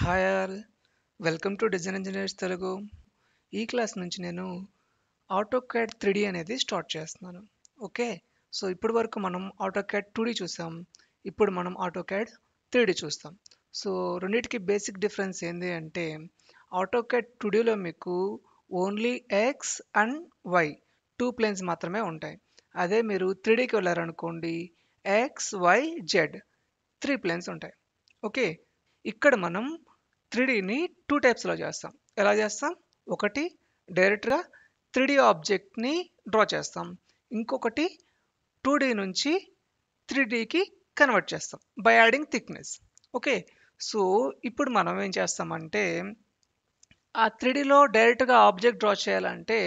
Hi all welcome to design engineers Telugu. ఈ class నుంచి నేను ఆటోకాడ్ త్రీ అనేది స్టార్ట్ చేస్తున్నాను. ఓకే సో ఇప్పటి వరకు మనం ఆటో క్యాడ్ టూ చూసాం. ఇప్పుడు మనం ఆటోకాడ్ త్రీ చూస్తాం. సో రెండింటికి బేసిక్ డిఫరెన్స్ ఏంటి అంటే ఆటోకాడ్ టుడేలో మీకు only X and Y two planes మాత్రమే ఉంటాయి. అదే మీరు త్రీడీకి వెళ్ళారనుకోండి X Y Z three planes ఉంటాయి. ఓకే ఇక్కడ మనం త్రీడీని టూ టైప్స్లో చేస్తాం. ఎలా చేస్తాం? ఒకటి డైరెక్ట్గా త్రీడీ ఆబ్జెక్ట్ని డ్రా చేస్తాం. ఇంకొకటి టూ డీ నుంచి త్రీ డీకి కన్వర్ట్ చేస్తాం. By adding thickness okay? So ఇప్పుడు మనం ఏం చేస్తామంటే ఆ త్రీడీలో డైరెక్ట్గా ఆబ్జెక్ట్ డ్రా చేయాలంటే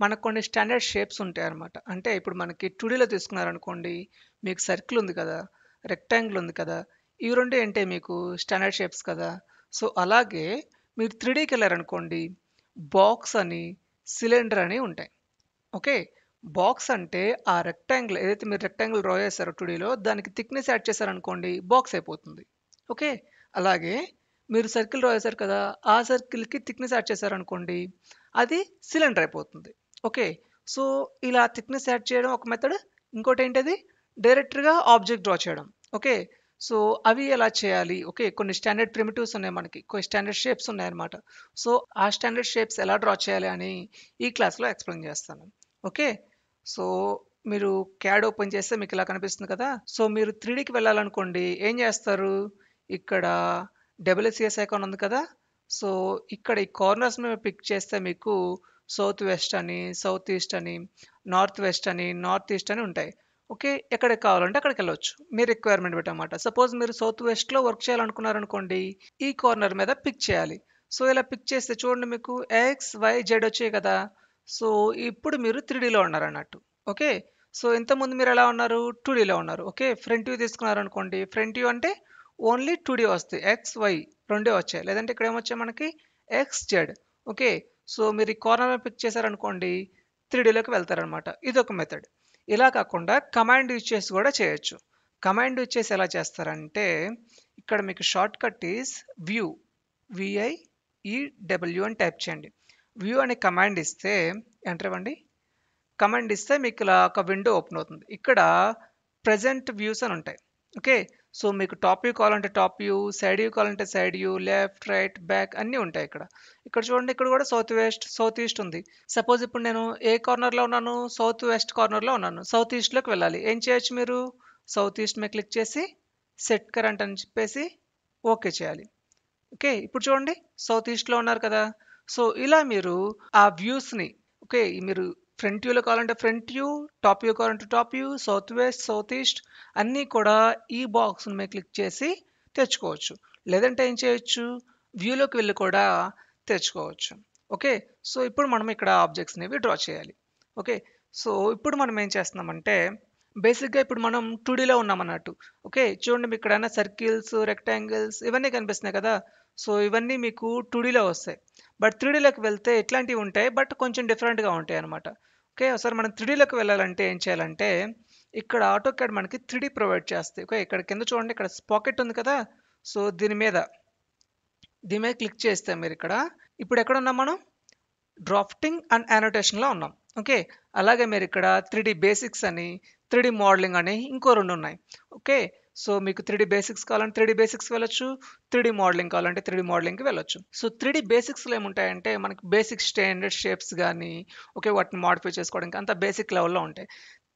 మనకు కొన్ని స్టాండర్డ్ షేప్స్ ఉంటాయి అనమాట అంటే ఇప్పుడు మనకి టూడీలో తీసుకున్నారనుకోండి మీకు సర్కిల్ ఉంది కదా రెక్టాంగిల్ ఉంది కదా ఇవి రెండు ఏంటే మీకు? స్టాండర్డ్ షేప్స్ కదా. సో అలాగే మీరు త్రీడీకి వెళ్ళారనుకోండి బాక్స్ అని సిలిండర్ అని ఉంటాయి. ఓకే? బాక్స్ అంటే ఆ రెక్టాంగిల్ ఏదైతే మీరు రెక్టాంగిల్ డ్రా చేశారో టూడీలో దానికి థిక్నెస్ యాడ్ చేశారనుకోండి బాక్స్ అయిపోతుంది. ఓకే? అలాగే మీరు సర్కిల్ డ్రా చేశారు కదా ఆ సర్కిల్కి థిక్నెస్ యాడ్ చేశారనుకోండి అది సిలిండర్ అయిపోతుంది. ఓకే? సో ఇలా థిక్నెస్ యాడ్ చేయడం ఒక మెథడ్. ఇంకోటి ఏంటది? డైరెక్ట్గా ఆబ్జెక్ట్ డ్రా చేయడం. ఓకే? సో అవి ఎలా చేయాలి? ఓకే కొన్ని స్టాండర్డ్ ప్రిమిటివ్స్ ఉన్నాయి మనకి కొన్ని స్టాండర్డ్ షేప్స్ ఉన్నాయన్నమాట. సో ఆ స్టాండర్డ్ షేప్స్ ఎలా డ్రా చేయాలి అని ఈ క్లాస్లో ఎక్స్ప్లెయిన్ చేస్తాను. ఓకే సో మీరు క్యాడ్ ఓపెన్ చేస్తే మీకు ఇలా కనిపిస్తుంది కదా? సో మీరు త్రీడీకి వెళ్ళాలనుకోండి ఏం చేస్తారు? ఇక్కడ డబ్ల్యూసిఎస్ ఐకాన్ ఉంది కదా? సో ఇక్కడ ఈ కార్నర్స్ మేము పిక్ చేస్తే మీకు సౌత్ వెస్ట్ అని సౌత్ ఈస్ట్ అని నార్త్ వెస్ట్ అని నార్త్ ఈస్ట్ అని ఉంటాయి. ఓకే ఎక్కడికి కావాలంటే అక్కడికి వెళ్ళొచ్చు మీ రిక్వైర్మెంట్ పెట్టమాట సపోజ్ మీరు సౌత్ వెస్ట్లో వర్క్ చేయాలనుకున్నారనుకోండి ఈ కార్నర్ మీద పిక్ చేయాలి. సో ఇలా పిక్ చేస్తే చూడండి మీకు ఎక్స్ వై జెడ్ వచ్చాయి కదా. సో ఇప్పుడు మీరు త్రీడీలో ఉన్నారు అన్నట్టు ఓకే సో ఇంతకుముందు మీరు ఎలా ఉన్నారు? టూ డీలో ఉన్నారు. ఓకే ఫ్రంట్ వ్యూ తీసుకున్నారనుకోండి ఫ్రంట్ వ్యూ అంటే ఓన్లీ టూ డీ వస్తాయి. ఎక్స్ వై రెండే వచ్చాయి. లేదంటే ఇక్కడ ఏమొచ్చాయి మనకి? ఎక్స్ జెడ్ ఓకే సో మీరు ఈ కార్నర్ పిక్ చేశారనుకోండి త్రీ డీలోకి వెళ్తారనమాట ఇది ఒక మెథడ్ ఇలా కాకుండా కమాండ్ యూజ్ చేసి కూడా చేయొచ్చు. కమాండ్ యూజ్ చేసి ఎలా చేస్తారంటే ఇక్కడ మీకు shortcut is view V I E W అని టైప్ చేయండి. వ్యూ అనే కమాండ్ ఇస్తే ఎంటర్ ఇవ్వండి. కమాండ్ ఇస్తే మీకు ఇలా ఒక విండో ఓపెన్ అవుతుంది. ఇక్కడ ప్రజెంట్ వ్యూస్ అని ఉంటాయి. ఓకే? సో మీకు టాప్ వ్యూ కావాలంటే టాప్ వ్యూ సైడ్ వ్యూ కావాలంటే side view left right back అన్నీ ఉంటాయి ఇక్కడ. ఇక్కడ చూడండి ఇక్కడ కూడా సౌత్ వెస్ట్ సౌత్ ఈస్ట్ ఉంది. సపోజ్ ఇప్పుడు నేను ఏ కార్నర్లో ఉన్నాను? సౌత్ వెస్ట్ కార్నర్లో ఉన్నాను. సౌత్ ఈస్ట్లోకి వెళ్ళాలి. ఏం చేయొచ్చు మీరు? సౌత్ ఈస్ట్ మీద క్లిక్ చేసి సెట్ కరెంట్ అని చెప్పేసి ఓకే చేయాలి. ఓకే ఇప్పుడు చూడండి సౌత్ ఈస్ట్లో ఉన్నారు కదా. సో ఇలా మీరు ఆ వ్యూస్ని ఓకే మీరు ఫ్రంట్ వ్యూలో కావాలంటే ఫ్రంట్ వ్యూ టాప్ వ్యూ కావాలంటే top view south west south east అన్నీ కూడా ఈ బాక్స్ని మేము క్లిక్ చేసి తెచ్చుకోవచ్చు. లేదంటే ఏం చేయొచ్చు? వ్యూలోకి వెళ్ళి కూడా తెచ్చుకోవచ్చు. ఓకే? సో ఇప్పుడు మనం ఇక్కడ ఆబ్జెక్ట్స్ అనేవి డ్రా చేయాలి. ఓకే? సో ఇప్పుడు మనం ఏం చేస్తున్నామంటే బేసిక్గా ఇప్పుడు మనం టూడీలో ఉన్నాం అన్నట్టు ఓకే? చూడండి మీకు ఇక్కడ సర్కిల్స్ రెక్టాంగిల్స్ ఇవన్నీ కనిపిస్తున్నాయి కదా? సో ఇవన్నీ మీకు టూడీలో వస్తాయి. బట్ త్రీడీలోకి వెళ్తే ఇట్లాంటివి ఉంటాయి బట్ కొంచెం డిఫరెంట్గా ఉంటాయి అనమాట ఓకే ఒకసారి మనం త్రీడీలోకి వెళ్ళాలంటే ఏం చేయాలంటే ఇక్కడ ఆటో క్యాడ్ మనకి త్రీడీ ప్రొవైడ్ చేస్తాయి. ఓకే ఇక్కడ కింద చూడండి ఇక్కడ పాకెట్ ఉంది కదా? సో దీని మీద దీని మీద క్లిక్ చేస్తే మీరు ఇక్కడ ఇప్పుడు ఎక్కడ ఉన్నాం మనం? డ్రాఫ్టింగ్ అండ్ యానోటేషన్లో ఉన్నాం. ఓకే అలాగే మీరు ఇక్కడ త్రీడీ బేసిక్స్ అని త్రీ మోడలింగ్ అని ఇంకో రెండు ఉన్నాయి. ఓకే సో మీకు త్రీ బేసిక్స్ కావాలంటే త్రీ బేసిక్స్ వెళ్ళొచ్చు త్రీ మోడలింగ్ కావాలంటే త్రీ మోడలింగ్కి వెళ్ళొచ్చు. సో త్రీ బేసిక్స్లో ఏముంటాయంటే మనకి బేసిక్ స్టాండర్డ్ షేప్స్ కానీ ఓకే వాటిని మాడిఫై చేసుకోవడానికి అంత బేసిక్ లెవెల్లో ఉంటాయి.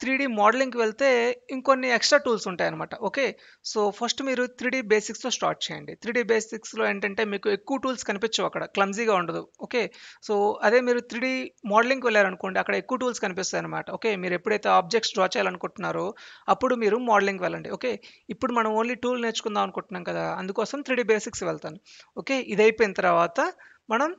త్రీ మోడలింగ్కి వెళ్తే ఇంకొన్ని ఎక్స్ట్రా టూల్స్ ఉంటాయి అనమాట ఓకే సో ఫస్ట్ మీరు త్రీ బేసిక్స్తో స్టార్ట్ చేయండి. త్రీ బేసిక్స్లో ఏంటంటే మీకు ఎక్కువ టూల్స్ కనిపించవు అక్కడ. క్లమ్జీగా ఉండదు. ఓకే సో అదే మీరు త్రీ మోడలింగ్కి వెళ్ళారనుకోండి అక్కడ ఎక్కువ టూల్స్ కనిపిస్తాయి అనమాట ఓకే మీరు ఎప్పుడైతే ఆబ్జెక్ట్స్ డ్రా చేయాలనుకుంటున్నారో అప్పుడు మీరు మోడలింగ్ వెళ్ళండి. ఓకే ఇప్పుడు మనం ఓన్లీ టూల్ నేర్చుకుందాం అనుకుంటున్నాం కదా అందుకోసం త్రీ బేసిక్స్ వెళ్తాను. ఓకే ఇది అయిపోయిన తర్వాత మనం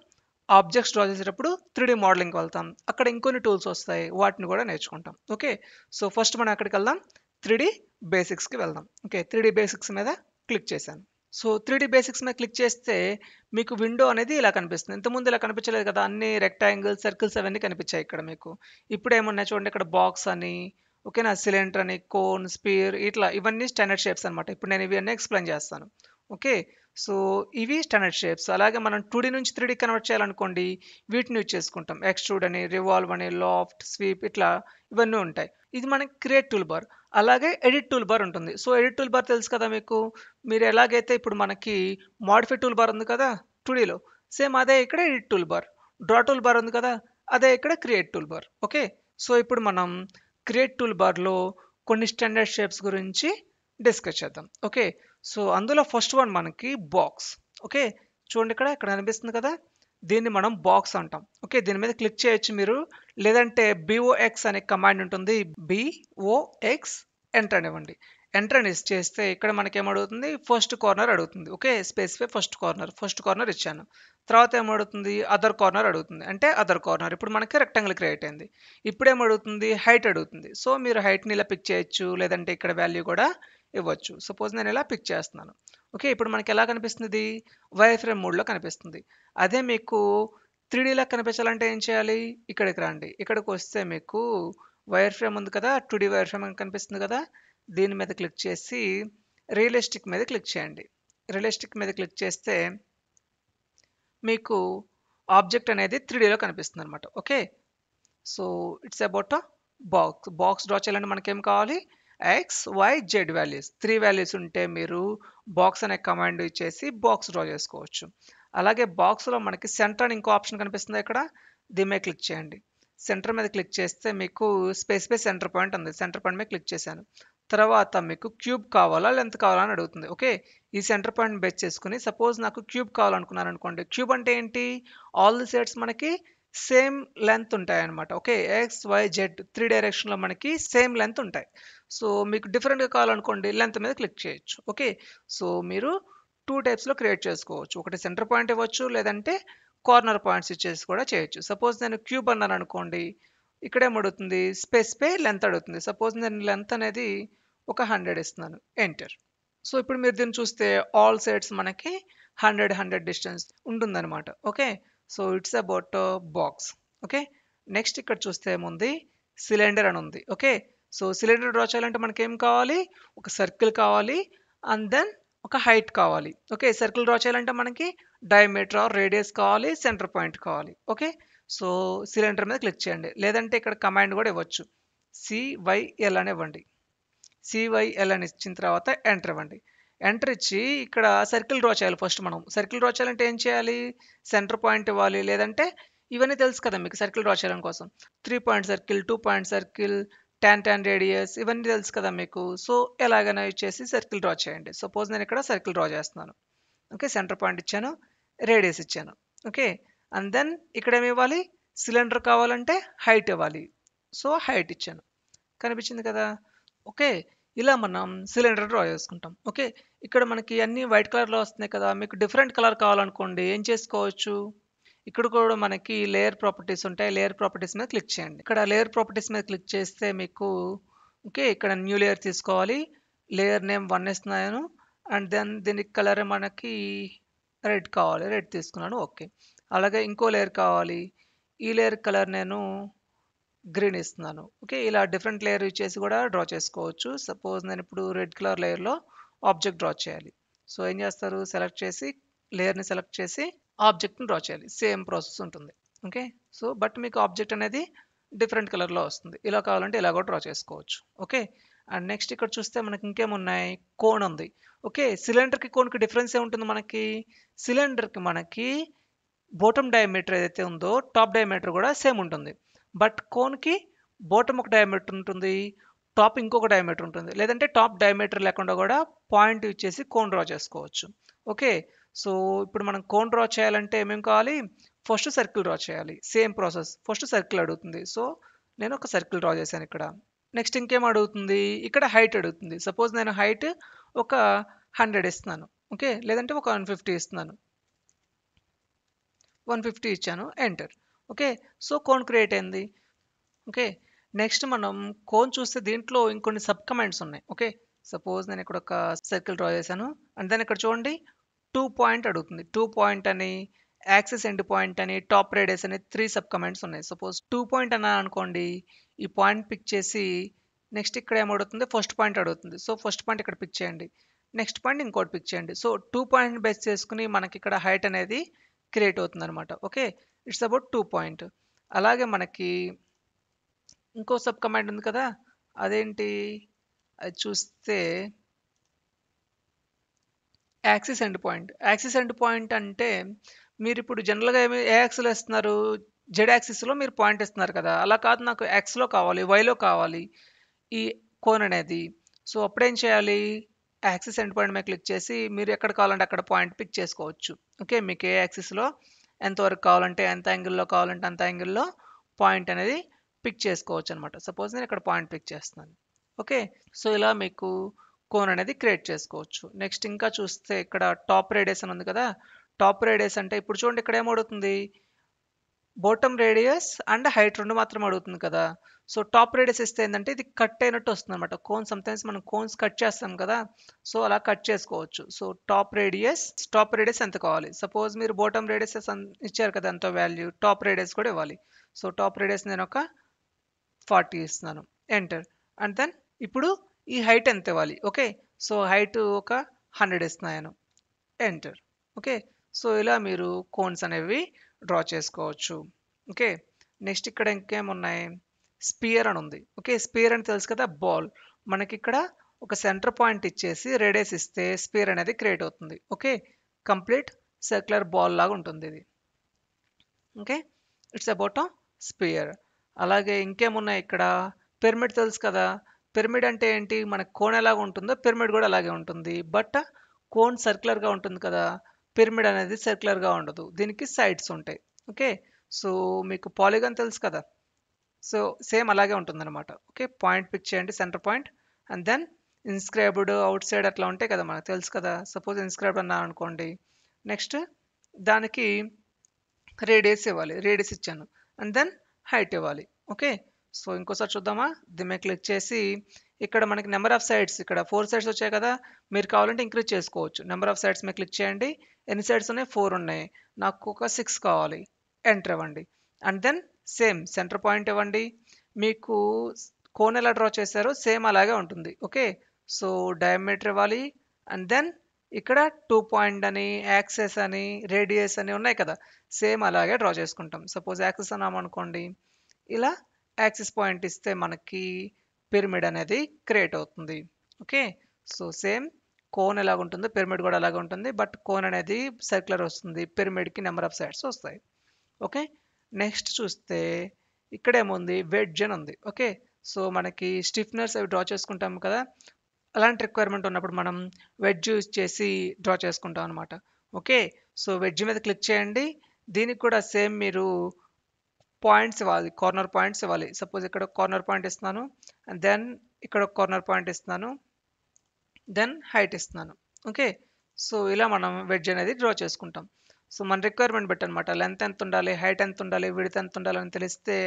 ఆబ్జెక్ట్స్ డ్రా చేసేటప్పుడు త్రీ మోడలింగ్కి వెళ్తాం. అక్కడ ఇంకొన్ని టూల్స్ వస్తాయి. వాటిని కూడా నేర్చుకుంటాం. ఓకే? సో ఫస్ట్ మనం అక్కడికి వెళ్దాం? త్రీ బేసిక్స్కి వెళ్దాం. ఓకే? త్రీ బేసిక్స్ మీద క్లిక్ చేశాను. సో త్రీ బేసిక్స్ మీద క్లిక్ చేస్తే మీకు విండో అనేది ఇలా కనిపిస్తుంది. ఇంతకుముందు ఇలా కనిపించలేదు కదా? అన్ని రెక్టాంగిల్ సర్కిల్స్ అవన్నీ కనిపించాయి ఇక్కడ మీకు. ఇప్పుడు ఏమున్నాయి చూడండి. ఇక్కడ బాక్స్ అని ఓకేనా? సిలిండర్ అని కోన్ స్పీర్ ఇట్లా ఇవన్నీ స్టాండర్డ్ షేప్స్ అనమాట ఇప్పుడు నేను ఇవన్నీ ఎక్స్ప్లెయిన్ చేస్తాను. ఓకే? సో ఇవి స్టాండర్డ్ షేప్స్ అలాగే మనం టూ నుంచి త్రీ కన్వర్ట్ చేయాలనుకోండి వీటిని యూజ్ చేసుకుంటాం. ఎక్స్ట్రూడ్ అని రివాల్వ్ అని లాఫ్ట్ స్వీప్ ఇట్లా ఇవన్నీ ఉంటాయి. ఇది మనకి క్రియేట్ టూల్ బార్ అలాగే ఎడిట్ టూల్ బార్ ఉంటుంది. సో ఎడిట్ టూల్ బార్ తెలుసు కదా మీకు? మీరు ఎలాగైతే ఇప్పుడు మనకి మాడిఫై టూల్ బార్ ఉంది కదా టూడీలో సేమ్ అదే ఇక్కడ edit tool bar draw tool bar ఉంది కదా అదే ఇక్కడ create tool bar okay? So ఇప్పుడు మనం క్రియేట్ టూల్ బార్లో కొన్ని స్టాండర్డ్ షేప్స్ గురించి డిస్కస్ చేద్దాం. ఓకే? సో అందులో ఫస్ట్ వన్ మనకి బాక్స్ ఓకే చూడండి ఇక్కడ ఇక్కడ కనిపిస్తుంది కదా? దీన్ని మనం బాక్స్ అంటాం. ఓకే దీని మీద క్లిక్ చేయొచ్చు మీరు. లేదంటే బిఓఎక్స్ అనే కమాండ్ ఉంటుంది. BOX enter అనివ్వండి. ఎంటర్ అని చేస్తే ఇక్కడ మనకి ఏమడుగుతుంది ఫస్ట్ కార్నర్ అడుగుతుంది. Okay specify first corner first corner ఇచ్చాను. తర్వాత ఏమడుగుతుంది? అదర్ కార్నర్ అడుగుతుంది. అంటే అదర్ కార్నర్ ఇప్పుడు మనకి రెక్టాంగిల్ క్రియేట్ అయింది. ఇప్పుడు ఏమడుగుతుంది హైట్ అడుగుతుంది. సో మీరు హైట్ని ఇలా పిక్ చేయొచ్చు. లేదంటే ఇక్కడ వాల్యూ కూడా ఇవ్వచ్చు. సపోజ్ నేను ఇలా పిక్ చేస్తున్నాను. ఓకే ఇప్పుడు మనకి ఎలా కనిపిస్తుంది? వైర్ ఫ్రేమ్ మూడ్లో కనిపిస్తుంది. అదే మీకు త్రీడీలా కనిపించాలంటే ఏం చేయాలి? ఇక్కడికి రండి. ఇక్కడికి వస్తే మీకు వైర్ ఫ్రేమ్ ఉంది కదా? టూ డీ వైర్ ఫ్రేమ్ కనిపిస్తుంది కదా? దీని మీద క్లిక్ చేసి రియలిస్టిక్ మీద క్లిక్ చేయండి. రియలిస్టిక్ మీద క్లిక్ చేస్తే మీకు ఆబ్జెక్ట్ అనేది త్రీడీలో కనిపిస్తుంది అనమాట okay so it's about box box draw చేయాలంటే మనకేం కావాలి? X Y Z values three values ఉంటే మీరు బాక్స్ అనే కమాండ్ ఇచ్చేసి బాక్స్ డ్రా చేసుకోవచ్చు. అలాగే బాక్స్లో మనకి సెంటర్ అని ఇంకో ఆప్షన్ కనిపిస్తుంది ఇక్కడ? దీని మీద క్లిక్ చేయండి. సెంటర్ మీద క్లిక్ చేస్తే మీకు స్పేస్ స్పేసిఫై సెంటర్ పాయింట్ ఉంది. సెంటర్ పాయింట్ మీద క్లిక్ చేశాను. తర్వాత మీకు క్యూబ్ కావాలా లెంత్ కావాలా అని అడుగుతుంది. ఓకే ఈ సెంటర్ పాయింట్ బేస్ చేసుకుని సపోజ్ నాకు క్యూబ్ కావాలనుకున్నాను అనుకోండి క్యూబ్ అంటే ఏంటి? ఆల్ ది సైడ్స్ మనకి సేమ్ లెంత్ ఉంటాయి అనమాట okay X Y Z three డైరెక్షన్లో మనకి సేమ్ లెంత్ ఉంటాయి. సో మీకు డిఫరెంట్గా కావాలనుకోండి లెంత్ మీద క్లిక్ చేయొచ్చు. ఓకే? సో మీరు టూ టైప్స్లో క్రియేట్ చేసుకోవచ్చు. ఒకటి సెంటర్ పాయింట్ ఇవ్వచ్చు లేదంటే కార్నర్ పాయింట్స్ ఇచ్చేసి కూడా చేయొచ్చు. సపోజ్ నేను క్యూబ్ అన్నాను అనుకోండి ఇక్కడ స్పేస్ పే లెంత్ అడుగుతుంది. సపోజ్ నేను లెంత్ అనేది ఒక హండ్రెడ్ ఇస్తున్నాను. ఎంటర్ సో ఇప్పుడు మీరు దీన్ని చూస్తే ఆల్ సైడ్స్ మనకి హండ్రెడ్ హండ్రెడ్ డిస్టెన్స్ ఉంటుందన్నమాట. Okay? So it's about box okay next ఇక్కడ చూస్తే ఏముంది? సిలిండర్ అని ఉంది. ఓకే సో సిలిండర్ డ్రా చేయాలంటే మనకి ఏం కావాలి? ఒక సర్కిల్ కావాలి. అండ్ దెన్ ఒక హైట్ కావాలి. ఓకే సర్కిల్ డ్రా చేయాలంటే మనకి డయామీటర్ ఆర్ రేడియస్ కావాలి సెంటర్ పాయింట్ కావాలి. ఓకే సో సిలిండర్ మీద క్లిక్ చేయండి. లేదంటే ఇక్కడ కమాండ్ కూడా ఇవ్వచ్చు. సివైఎల్ అని ఇవ్వండి. సివైఎల్ అని ఇచ్చిన తర్వాత ఎంటర్ ఇవ్వండి. ఎంటర్ ఇచ్చి ఇక్కడ సర్కిల్ డ్రా చేయాలి ఫస్ట్ మనం. సర్కిల్ డ్రా చేయాలంటే ఏం చేయాలి? సెంటర్ పాయింట్ ఇవ్వాలి. లేదంటే ఇవన్నీ తెలుసు కదా మీకు సర్కిల్ డ్రా చేయడం కోసం. Three point circle two point circle ten ten radius ఇవన్నీ తెలుసు కదా మీకు. సో ఎలాగైనా ఇచ్చేసి సర్కిల్ డ్రా చేయండి. సపోజ్ నేను ఇక్కడ సర్కిల్ డ్రా చేస్తున్నాను. ఓకే సెంటర్ పాయింట్ ఇచ్చాను రేడియస్ ఇచ్చాను. ఓకే అండ్ దెన్ ఇక్కడ ఏమి ఇవ్వాలి? సిలిండర్ కావాలంటే హైట్ ఇవ్వాలి. సో హైట్ ఇచ్చాను. కనిపించింది కదా? ఓకే ఇలా మనం సిలిండర్ డ్రా చేసుకుంటాం. ఓకే ఇక్కడ మనకి అన్ని వైట్ కలర్లో వస్తున్నాయి కదా. మీకు డిఫరెంట్ కలర్ కావాలనుకోండి ఏం చేసుకోవచ్చు? ఇక్కడ కూడా మనకి లేయర్ ప్రాపర్టీస్ ఉంటాయి. లేయర్ ప్రాపర్టీస్ మీద క్లిక్ చేయండి. ఇక్కడ లేయర్ ప్రాపర్టీస్ మీద క్లిక్ చేస్తే మీకు ఓకే ఇక్కడ న్యూ లేయర్ తీసుకోవాలి. లేయర్ నేమ్ వన్ ఇస్తున్నాను. అండ్ దెన్ దీనికి కలర్ మనకి రెడ్ కావాలి. రెడ్ తీసుకున్నాను. ఓకే అలాగే ఇంకో లేయర్ కావాలి. ఈ లేయర్ కలర్ నేను గ్రీన్ ఇస్తున్నాను. ఓకే ఇలా డిఫరెంట్ లేయర్ చేసి కూడా డ్రా చేసుకోవచ్చు. సపోజ్ నేను ఇప్పుడు రెడ్ కలర్ లేయర్లో ఆబ్జెక్ట్ డ్రా చేయాలి. సో ఏం చేస్తారు? సెలెక్ట్ చేసి లేయర్ని సెలెక్ట్ చేసి ఆబ్జెక్ట్ని డ్రా చేయాలి. సేమ్ ప్రాసెస్ ఉంటుంది. ఓకే సో బట్ మీకు ఆబ్జెక్ట్ అనేది డిఫరెంట్ కలర్లో వస్తుంది. ఇలా కావాలంటే ఇలా కూడా డ్రా చేసుకోవచ్చు. ఓకే అండ్ నెక్స్ట్ ఇక్కడ చూస్తే మనకి ఇంకేమున్నాయి? కోన్ ఉంది. ఓకే సిలిండర్కి కోన్కి డిఫరెన్స్ ఏముంటుంది మనకి? సిలిండర్కి మనకి బోటమ్ డయామీటర్ ఏదైతే ఉందో టాప్ డయామీటర్ కూడా సేమ్ ఉంటుంది. బట్ కోన్కి బోటం ఒక డయామీటర్ ఉంటుంది టాప్ ఇంకొక డయామీటర్ ఉంటుంది. లేదంటే టాప్ డయామీటర్ లేకుండా కూడా పాయింట్ ఇచ్చేసి కోన్ డ్రా చేసుకోవచ్చు. ఓకే? సో ఇప్పుడు మనం కోన్ డ్రా చేయాలంటే ఏమేం కావాలి? ఫస్ట్ సర్కిల్ డ్రా చేయాలి. Same process. ఫస్ట్ సర్కిల్ అడుగుతుంది. సో నేను ఒక సర్కిల్ డ్రా చేశాను ఇక్కడ. నెక్స్ట్ ఇంకేం అడుగుతుంది? ఇక్కడ హైట్ అడుగుతుంది. సపోజ్ నేను హైట్ ఒక హండ్రెడ్ ఇస్తున్నాను. ఓకే? లేదంటే ఒక వన్ ఫిఫ్టీ ఇస్తున్నాను. వన్ ఫిఫ్టీ ఇచ్చాను. Enter. Okay? So cone create అయింది. ఓకే? నెక్స్ట్ మనం కోన్ చూస్తే దీంట్లో ఇంకొన్ని సబ్ కమెంట్స్ ఉన్నాయి. ఓకే? సపోజ్ నేను ఇక్కడ ఒక సర్కిల్ డ్రా చేశాను. అండ్ దెన్ ఇక్కడ చూడండి. టూ పాయింట్ అడుగుతుంది. టూ పాయింట్ అని యాక్సెస్ ఎండ్ పాయింట్ అని టాప్ రేడియస్ అని త్రీ సబ్ కమెంట్స్ ఉన్నాయి. సపోజ్ టూ పాయింట్ అన్నా అనుకోండి. ఈ పాయింట్ పిక్ చేసి నెక్స్ట్ ఇక్కడ ఏమడుగుతుంది ఫస్ట్ పాయింట్ అడుగుతుంది. సో ఫస్ట్ పాయింట్ ఇక్కడ పిక్ చేయండి. నెక్స్ట్ పాయింట్ ఇంకోటి పిక్ చేయండి. సో టూ పాయింట్ బేస్ చేసుకుని మనకి ఇక్కడ హైట్ అనేది క్రియేట్ అవుతుంది అనమాట okay? It's about two point అలాగే మనకి ఇంకో సబ్ కమాండ్ ఉంది కదా అదేంటి? అది చూస్తే axis end point. Axis end point అంటే మీరు ఇప్పుడు జనరల్గా ఏమి ఏ యాక్సిస్లో ఇస్తున్నారు జెడ్ యాక్సిస్లో మీరు పాయింట్ ఇస్తున్నారు కదా. అలా కాదు నాకు ఎక్స్లో కావాలి వైలో కావాలి ఈ కోన్ అనేది. సో అప్పుడేం చేయాలి? యాక్సిస్ ఎండ్ పాయింట్ మీద క్లిక్ చేసి మీరు ఎక్కడ కావాలంటే అక్కడ పాయింట్ పిక్ చేసుకోవచ్చు. ఓకే మీకు ఏ యాక్సిస్లో ఎంతవరకు కావాలంటే ఎంత యాంగిల్లో కావాలంటే అంత యాంగిల్లో పాయింట్ అనేది పిక్ చేసుకోవచ్చు అనమాట సపోజ్ నేను ఇక్కడ పాయింట్ పిక్ చేస్తున్నాను. ఓకే? సో ఇలా మీకు కోన్ అనేది క్రియేట్ చేసుకోవచ్చు. నెక్స్ట్ ఇంకా చూస్తే ఇక్కడ టాప్ రేడియస్ అని ఉంది కదా? టాప్ రేడియస్ అంటే ఇప్పుడు చూడండి ఇక్కడ ఏమడుగుతుంది? బాటమ్ రేడియస్ అండ్ హైట్ రెండు మాత్రం అడుగుతుంది కదా? సో టాప్ రేడియస్ ఇస్తే ఏంటంటే ఇది కట్ అయినట్టు వస్తుంది అనమాట కోన్ సమ్టైమ్స్ మనం కోన్స్ కట్ చేస్తాం కదా సో అలా కట్ చేసుకోవచ్చు. So top radius top radius ఎంత కావాలి? సపోజ్ మీరు బాటమ్ రేడియస్ ఇచ్చారు కదా ఎంతో వాల్యూ టాప్ రేడియస్ కూడా ఇవ్వాలి. సో టాప్ రేడియస్ నేను ఒక ఫార్టీ ఇస్తున్నాను. ఎంటర్ అండ్ దెన్ ఇప్పుడు ఈ హైట్ ఎంత ఇవ్వాలి? ఓకే సో హైట్ ఒక హండ్రెడ్ ఇస్తున్నాను ఎంటర్ ఓకే సో ఇలా మీరు కోన్స్ అనేవి డ్రా చేసుకోవచ్చు. ఓకే నెక్స్ట్ ఇక్కడ ఇంకేమున్నాయి? స్పియర్ అని ఉంది. ఓకే స్పియర్ అని తెలుసు కదా బాల్. మనకి ఇక్కడ ఒక సెంటర్ పాయింట్ ఇచ్చేసి రేడియస్ ఇస్తే స్పియర్ అనేది క్రియేట్ అవుతుంది. ఓకే కంప్లీట్ సర్క్యులర్ బాల్ లాగా ఉంటుంది ఇది. Okay it's about sphere. అలాగే ఇంకేమున్నాయి ఇక్కడ? పిరమిడ్ తెలుసు కదా పిరమిడ్ అంటే ఏంటి? మనకు కోన్ ఎలాగ ఉంటుందో పిరమిడ్ కూడా అలాగే ఉంటుంది. బట్ కోన్ సర్క్యులర్గా ఉంటుంది కదా పిరమిడ్ అనేది సర్క్యులర్గా ఉండదు. దీనికి సైడ్స్ ఉంటాయి. ఓకే సో మీకు పాలిగాన్ తెలుసు కదా సో సేమ్ అలాగే ఉంటుందన్నమాట. ఓకే పాయింట్ పిక్ చేయండి centre point. And then inscribed outside అట్లా ఉంటాయి కదా మనకు తెలుసు కదా సపోజ్ ఇన్స్క్రైబ్డ్ అన్నా అనుకోండి. నెక్స్ట్ దానికి రేడియస్ ఇవ్వాలి రేడియస్ ఇచ్చాను. అండ్ దెన్ హైట్ ఇవ్వాలి. ఓకే సో ఇంకోసారి చూద్దామా? దీని క్లిక్ చేసి ఇక్కడ మనకి నెంబర్ ఆఫ్ సైడ్స్ ఇక్కడ ఫోర్ సైడ్స్ వచ్చాయి కదా మీరు కావాలంటే ఇంక్రీజ్ చేసుకోవచ్చు. నెంబర్ ఆఫ్ సైడ్స్ మీద క్లిక్ చేయండి. ఎన్ని సైడ్స్ ఉన్నాయి? ఫోర్ ఉన్నాయి. నాకు ఒక సిక్స్ కావాలి. ఎంటర్ ఇవ్వండి and then same centre point ఇవ్వండి. మీకు కోన్ ఎలా డ్రా చేశారో సేమ్ అలాగే ఉంటుంది. ఓకే సో డయామీటర్ ఇవ్వాలి. అండ్ దెన్ ఇక్కడ టూ పాయింట్ అని యాక్సెస్ అని రేడియస్ అని ఉన్నాయి కదా. సేమ్ అలాగే డ్రా చేసుకుంటాం. సపోజ్ యాక్సెస్ అన్నామనుకోండి ఇలా యాక్సెస్ పాయింట్ ఇస్తే మనకి పిరమిడ్ అనేది క్రియేట్ అవుతుంది. ఓకే సో సేమ్ కోన్ ఎలాగ ఉంటుందో? పిరమిడ్ కూడా అలాగే ఉంటుంది. బట్ కోన్ అనేది సర్క్యులర్ వస్తుంది. పిరమిడ్కి నెంబర్ ఆఫ్ సైడ్స్ వస్తాయి. ఓకే నెక్స్ట్ చూస్తే ఇక్కడేముంది వెడ్జ్ అని ఉంది. ఓకే సో మనకి స్టిఫ్నర్స్ అవి డ్రా చేసుకుంటాం కదా? అలాంటి రిక్వైర్మెంట్ ఉన్నప్పుడు మనం వెడ్జ్ యూజ్ చేసి డ్రా చేసుకుంటాం అనమాట ఓకే సో వెడ్జ్ మీద క్లిక్ చేయండి. దీనికి కూడా సేమ్ మీరు పాయింట్స్ ఇవ్వాలి కార్నర్ పాయింట్స్ ఇవ్వాలి. సపోజ్ ఇక్కడ కార్నర్ పాయింట్ ఇస్తున్నాను అండ్ దెన్ ఇక్కడ కార్నర్ పాయింట్ ఇస్తున్నాను దెన్ హైట్ ఇస్తున్నాను. ఓకే సో ఇలా మనం వెడ్జ్ అనేది డ్రా చేసుకుంటాం. సో మన రిక్వైర్మెంట్ బట్టి అనమాట లెంత్ ఎంత ఉండాలి హైట్ ఎంత ఉండాలి విడత్ ఎంత ఉండాలి అని తెలిస్తే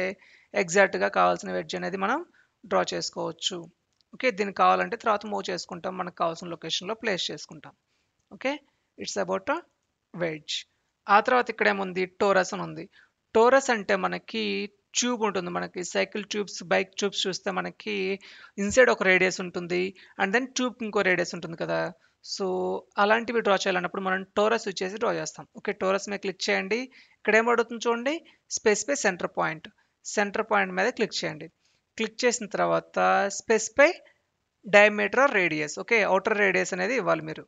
ఎగ్జాక్ట్గా కావాల్సిన వెడ్జ్ అనేది మనం డ్రా చేసుకోవచ్చు. ఓకే దీనికి కావాలంటే తర్వాత మూవ్ చేసుకుంటాం. మనకు కావాల్సిన లొకేషన్లో ప్లేస్ చేసుకుంటాం. ఓకే ఇట్స్ అబౌట్ వెడ్జ్ ఆ తర్వాత ఇక్కడ ఏముంది? టోరస్ అని ఉంది. టోరస్ అంటే మనకి ట్యూబ్ ఉంటుంది. మనకి సైకిల్ ట్యూబ్స్ బైక్ ట్యూబ్స్ చూస్తే మనకి ఇన్సైడ్ ఒక రేడియస్ ఉంటుంది. అండ్ దెన్ ట్యూబ్ ఇంకో రేడియస్ ఉంటుంది కదా. సో అలాంటివి డ్రా చేయాలన్నప్పుడు మనం టోరస్ వచ్చేసి డ్రా చేస్తాం. ఓకే టోరస్ మీద క్లిక్ చేయండి. ఇక్కడ ఏమడుగుతుంది చూడండి. Specify centre point. Centre point మీద క్లిక్ చేయండి. క్లిక్ చేసిన తర్వాత specify diameter radius. Okay outer radius అనేది ఇవ్వాలి మీరు.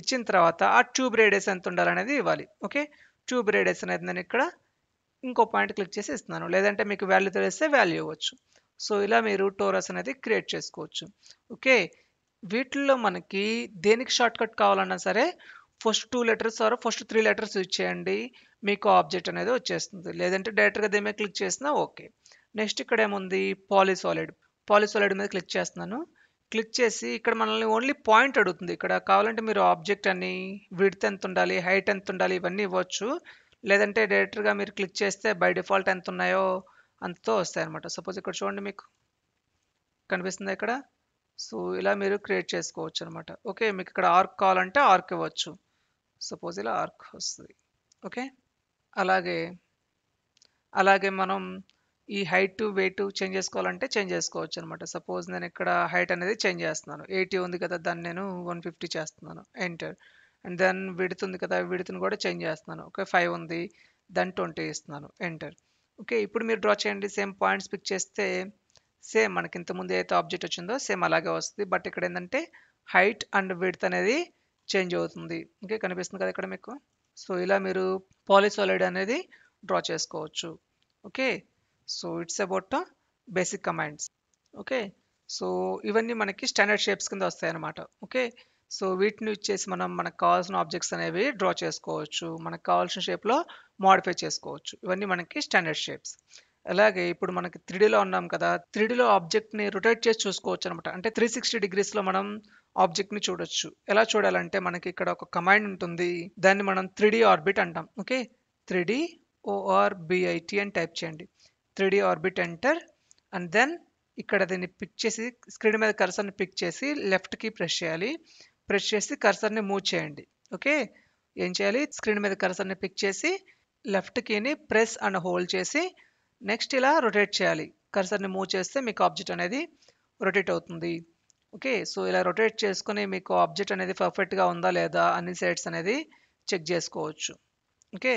ఇచ్చిన తర్వాత ఆ ట్యూబ్ రేడియస్ ఎంత ఉండాలనేది ఇవ్వాలి. ఓకే ట్యూబ్ రేడియస్ అనేది నేను ఇక్కడ ఇంకో పాయింట్ క్లిక్ చేసి ఇస్తున్నాను. లేదంటే మీకు వాల్యూ తెలిస్తే వాల్యూ ఇవ్వచ్చు. సో ఇలా మీరు టోరస్ అనేది క్రియేట్ చేసుకోవచ్చు. ఓకే వీటిల్లో మనకి దేనికి షార్ట్కట్ కావాలన్నా సరే first two letters or first three letters use చేయండి మీకు ఆబ్జెక్ట్ అనేది వచ్చేస్తుంది. లేదంటే డైరెక్ట్గా దేని మీద క్లిక్ చేసినా ఓకే. నెక్స్ట్ ఇక్కడ ఏముంది? పాలిసాలిడ్ పాలిసాలిడ్ మీద క్లిక్ చేస్తున్నాను. క్లిక్ చేసి ఇక్కడ మనల్ని ఓన్లీ పాయింట్ అడుగుతుంది. ఇక్కడ కావాలంటే మీరు ఆబ్జెక్ట్ అని విడ్త్ ఎంత ఉండాలి హైట్ ఎంత ఉండాలి ఇవన్నీ ఇవ్వచ్చు. లేదంటే డైరెక్ట్గా మీరు క్లిక్ చేస్తే బై డిఫాల్ట్ ఎంత ఉన్నాయో అంతతో వస్తాయి అనమాట సపోజ్ ఇక్కడ చూడండి మీకు. కనిపిస్తుంది ఇక్కడ? సో ఇలా మీరు క్రియేట్ చేసుకోవచ్చు అనమాట ఓకే మీకు ఇక్కడ ఆర్క్ కావాలంటే ఆర్క్ ఇవ్వచ్చు. సపోజ్ ఇలా ఆర్క్ వస్తుంది. ఓకే అలాగే అలాగే మనం ఈ హైట్ వెయిట్ చేంజ్ చేసుకోవాలంటే చేంజ్ చేసుకోవచ్చు అనమాట సపోజ్ నేను ఇక్కడ హైట్ అనేది చేంజ్ చేస్తున్నాను. ఎయిటీ ఉంది కదా దాన్ని నేను వన్ ఫిఫ్టీ చేస్తున్నాను. ఎంటర్ అండ్ దెన్ విడుత్ ఉంది కదా విడుతుని కూడా చేంజ్ చేస్తున్నాను. ఓకే ఫైవ్ ఉంది దెన్ ట్వంటీ ఇస్తున్నాను. ఎంటర్ ఓకే ఇప్పుడు మీరు డ్రా చేయండి. సేమ్ పాయింట్స్ పిక్ చేస్తే సేమ్ మనకి ఇంతకుముందు అయితే ఆబ్జెక్ట్ వచ్చిందో సేమ్ అలాగే వస్తుంది. బట్ ఇక్కడ ఏంటంటే హైట్ అండ్ విడ్త్ అనేది చేంజ్ అవుతుంది. ఓకే కనిపిస్తుంది కదా ఇక్కడ మీకు? సో ఇలా మీరు పాలిసాలిడ్ అనేది డ్రా చేసుకోవచ్చు. Okay so it's about basic commands. Okay so ఇవన్నీ మనకి స్టాండర్డ్ షేప్స్ కింద వస్తాయి అన్నమాట ఓకే సో వీటిని యూజ్ చేసి మనం మనకు కావాల్సిన ఆబ్జెక్ట్స్ అనేవి డ్రా చేసుకోవచ్చు. మనకు కావాల్సిన షేప్లో మోడిఫై చేసుకోవచ్చు. ఇవన్నీ మనకి స్టాండర్డ్ షేప్స్. అలాగే ఇప్పుడు మనకి త్రీడీలో ఉన్నాం కదా త్రీడీలో ఆబ్జెక్ట్ని రొటేట్ చేసి చూసుకోవచ్చు అనమాట అంటే త్రీ సిక్స్టీ డిగ్రీస్లో మనం ఆబ్జెక్ట్ని చూడొచ్చు. ఎలా చూడాలంటే మనకి ఇక్కడ ఒక కమాండ్ ఉంటుంది దాన్ని మనం త్రీ ఆర్బిట్ అంటాం. Okay? Three O R B I T అని టైప్ చేయండి. Three orbit enter and then ఇక్కడ దీన్ని పిక్ చేసి స్క్రీన్ మీద కర్సర్ని పిక్ చేసి లెఫ్ట్కి ప్రెస్ చేయాలి. ప్రెస్ చేసి కర్సర్ని మూవ్ చేయండి. ఓకే? ఏం చేయాలి? స్క్రీన్ మీద కర్సర్ని పిక్ చేసి లెఫ్ట్ కీని ప్రెస్ అండ్ హోల్డ్ చేసి నెక్స్ట్ ఇలా రొటేట్ చేయాలి. కర్సర్ని మూవ్ చేస్తే మీకు ఆబ్జెక్ట్ అనేది రొటేట్ అవుతుంది. ఓకే సో ఇలా రొటేట్ చేసుకుని మీకు ఆబ్జెక్ట్ అనేది పర్ఫెక్ట్గా ఉందా లేదా అన్ని సైడ్స్ అనేది చెక్ చేసుకోవచ్చు. Okay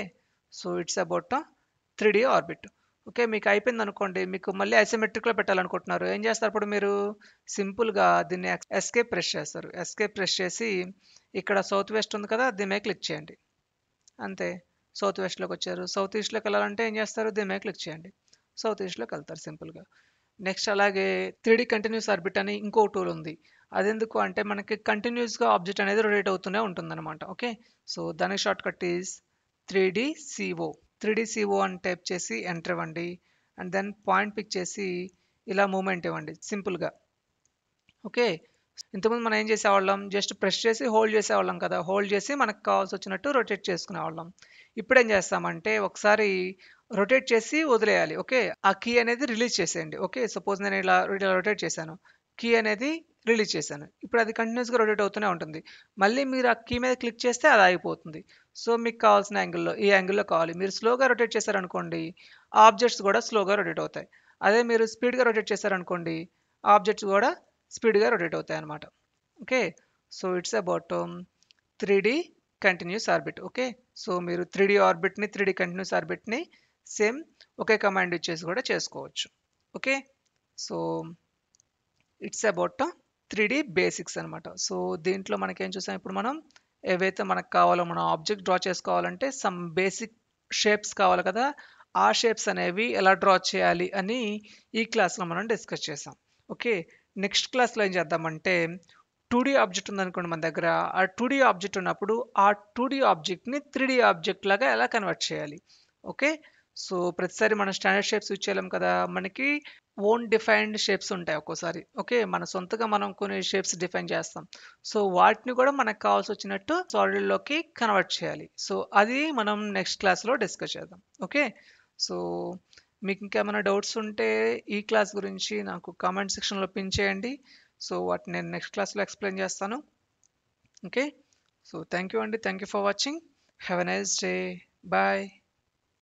so it's about three D orbit. Okay మీకు అయిపోయింది అనుకోండి మీకు మళ్ళీ ఐసోమెట్రిక్లో పెట్టాలనుకుంటున్నారు. ఏం చేస్తారు అప్పుడు మీరు? సింపుల్గా దీన్ని ఎస్కేప్ ప్రెస్ చేస్తారు. ఎస్కేప్ ప్రెస్ చేసి ఇక్కడ సౌత్ వెస్ట్ ఉంది కదా దీని మీద క్లిక్ చేయండి. అంతే. సౌత్ వెస్ట్లోకి వచ్చారు. సౌత్ ఈస్ట్లోకి వెళ్ళాలంటే ఏం చేస్తారు? దీని మీద క్లిక్ చేయండి. సౌత్ ఈస్ట్లోకి వెళ్తారు సింపుల్గా నెక్స్ట్ అలాగే త్రీ కంటిన్యూస్ ఆర్బిట్ అని ఇంకో టూల్ ఉంది. అదెందుకు అంటే మనకి కంటిన్యూస్గా ఆబ్జెక్ట్ అనేది రొటేట్ అవుతూనే ఉంటుందన్నమాట. ఓకే? సో దానికి short cut is three D C O three D C O అని టైప్ చేసి ఎంటర్ ఇవ్వండి. అండ్ దెన్ పాయింట్ పిక్ చేసి ఇలా మూమెంట్ ఇవ్వండి. సింపుల్గా ఓకే? ఇంతకుముందు మనం ఏం చేసేవాళ్ళం? జస్ట్ ప్రెస్ చేసి హోల్డ్ చేసేవాళ్ళం కదా. హోల్డ్ చేసి మనకు కావాల్సి వచ్చినట్టు రొటేట్ చేసుకునేవాళ్ళం. ఇప్పుడు ఏం చేస్తామంటే ఒకసారి రొటేట్ చేసి వదిలేయాలి. ఓకే? ఆ కీ అనేది రిలీజ్ చేసేయండి. ఓకే? సపోజ్ నేను ఇలా ఇలా రొటేట్ చేశాను. కీ అనేది రిలీజ్ చేశాను. ఇప్పుడు అది కంటిన్యూస్గా రొటేట్ అవుతూనే ఉంటుంది. మళ్ళీ మీరు ఆ కీ మీద క్లిక్ చేస్తే అది ఆగిపోతుంది. సో మీకు కావాల్సిన యాంగిల్లో ఈ యాంగిల్లో కావాలి. మీరు స్లోగా రొటేట్ చేశారనుకోండి ఆబ్జెక్ట్స్ కూడా స్లోగా రొటేట్ అవుతాయి. అదే మీరు స్పీడ్గా రొటేట్ చేశారనుకోండి ఆబ్జెక్ట్స్ కూడా స్పీడ్గా రొటేట్ అవుతాయి అనమాట okay? So it's about three D continuous orbit okay? So మీరు త్రీ డి ఆర్బిట్ని త్రీ డి కంటిన్యూస్ ఆర్బిట్ని సేమ్ ఒకే కమాండ్ ఇచ్చేసి కూడా చేసుకోవచ్చు. Okay? So it's about three D basics అనమాట సో దీంట్లో మనకేం చూసాం? ఇప్పుడు మనం ఏవైతే మనకు కావాలో మనం ఆబ్జెక్ట్ డ్రా చేసుకోవాలంటే సమ్ బేసిక్ షేప్స్ కావాలి కదా ఆ షేప్స్ అనేవి ఎలా డ్రా చేయాలి అని ఈ క్లాస్లో మనం డిస్కస్ చేసాం. ఓకే? నెక్స్ట్ క్లాస్లో ఏం చేద్దామంటే టూడీ ఆబ్జెక్ట్ ఉందనుకోండి మన దగ్గర. ఆ టూడీ ఆబ్జెక్ట్ ఉన్నప్పుడు ఆ టూడీ ఆబ్జెక్ట్ని త్రీడీ ఆబ్జెక్ట్ లాగా ఎలా కన్వర్ట్ చేయాలి? ఓకే? సో ప్రతిసారి మనం స్టాండర్డ్ షేప్స్ యూజ్ చేయలేం కదా? మనకి ఓన్ డిఫైన్డ్ షేప్స్ ఉంటాయి ఒక్కోసారి. ఓకే? మన సొంతగా మనం కొన్ని షేప్స్ డిఫైన్ చేస్తాం. సో వాటిని కూడా మనకు కావాల్సి వచ్చినట్టు సాలిడ్లోకి కన్వర్ట్ చేయాలి. సో అది మనం నెక్స్ట్ క్లాస్లో డిస్కస్ చేద్దాం. ఓకే? సో మీకు ఇంకేమైనా డౌట్స్ ఉంటే ఈ క్లాస్ గురించి నాకు కామెంట్ సెక్షన్లో పిన్ చేయండి. సో వాటిని నేను నెక్స్ట్ క్లాస్లో ఎక్స్ప్లెయిన్ చేస్తాను. ఓకే? సో థ్యాంక్ యూ అండి. Thank you for watching. Have a nice day. Bye.